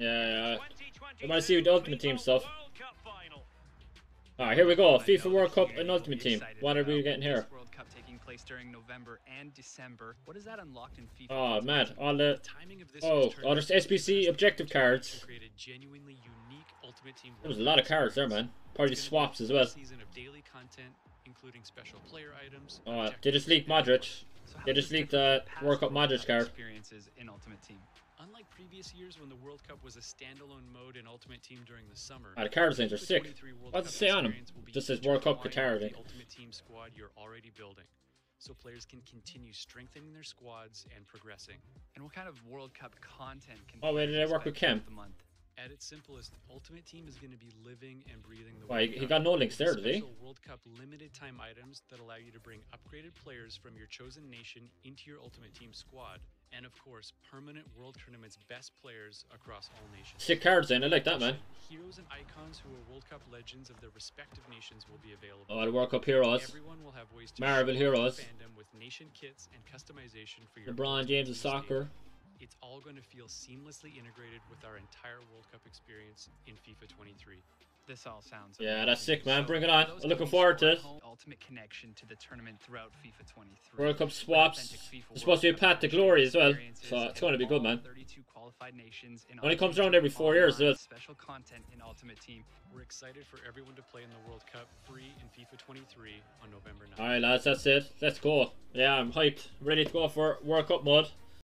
Yeah, yeah. I want to see the Ultimate Team stuff. Alright, here we go. FIFA World Cup and Ultimate Team. What are we getting here? World Cup taking place during November and December. What is that unlocked in FIFA? Oh, man. All the... Timing of this Oh, oh, there's SBC objective cards. create a genuinely unique Ultimate Team There was a lot of cards there, man. Probably gonna swaps as well. Season of daily content, including special player items. Oh, they just leaked Modric. They just leaked the World Cup Modric card. Experiences in Ultimate Team. Unlike previous years when the World Cup was a standalone mode in Ultimate Team during the summer, Ah, the card designs are sick. What's it say on experience will be Just says World Cup intertwined Qatar, I. The Ultimate Team squad you're already building, so players can continue strengthening their squads and progressing. And what kind of World Cup content can Oh, wait, did I work with expect Kem? throughout The month? At its simplest, Ultimate Team is going to be living and breathing the Why, World he Cup. got no links there, did he? special World Cup limited time items that allow you to bring upgraded players from your chosen nation into your Ultimate Team squad, and of course, permanent World Tournament's best players across all nations. Sick card design. I like that, man. Heroes and icons who are World Cup legends of their respective nations will be available. Oh, the World Cup heroes. Everyone will have ways to Marvel heroes. fandom with nation kits and customization for your LeBron James Team of soccer. It's all going to feel seamlessly integrated with our entire World Cup experience in FIFA 23. This all sounds Yeah, that's sick, man. Bring it on. those I'm looking forward to score it. home, Ultimate connection to the tournament throughout FIFA 23. World Cup swaps. authentic FIFA supposed to be a path to glory as well. So it's going to be good, man. 32 qualified nations in Only comes around every four years, Online, so- Special content in Ultimate Team. We're excited for everyone to play in the World Cup free in FIFA 23 on November 9th. Alright, lads, that's it. Let's go. Yeah, I'm hyped. Ready to go for World Cup mode.